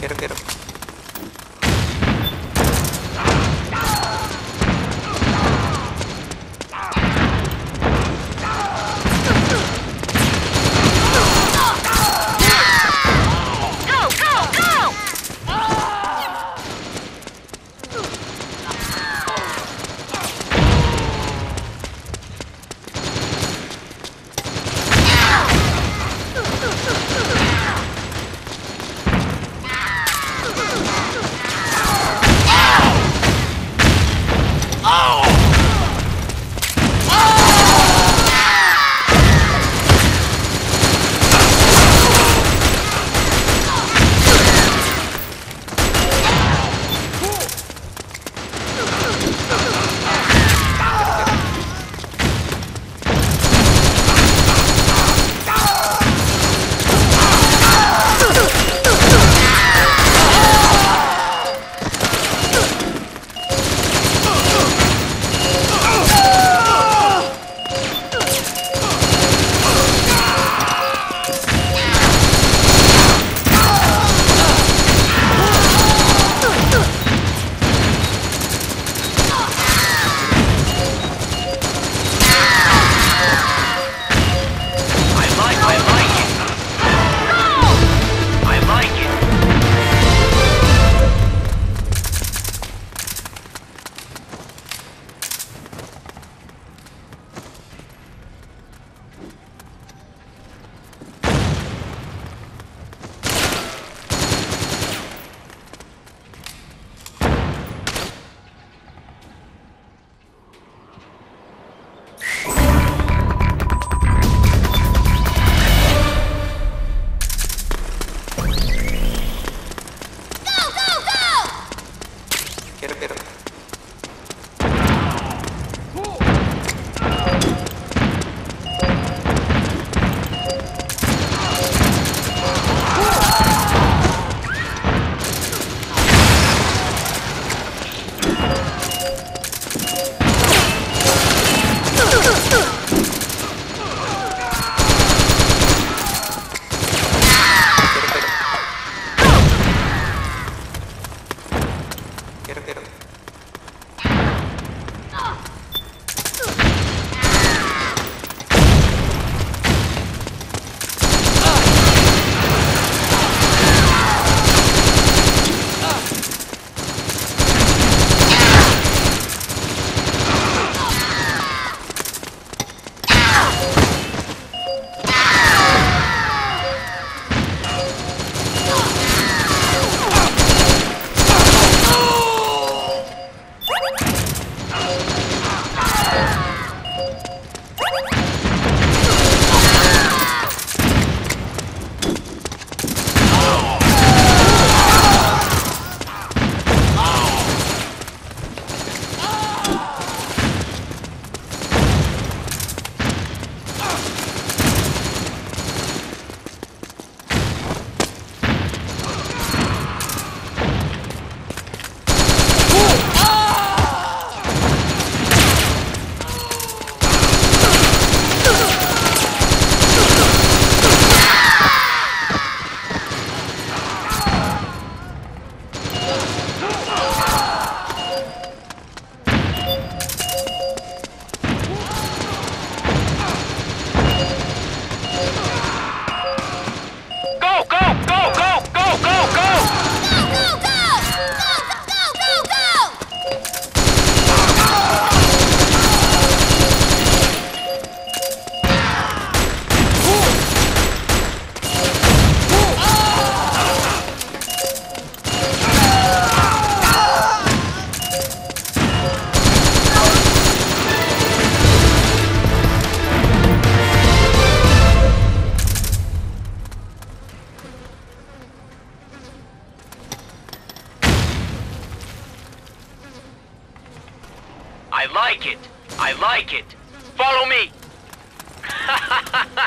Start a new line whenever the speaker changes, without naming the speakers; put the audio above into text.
izquierdero. What? like it. I like it. Follow me.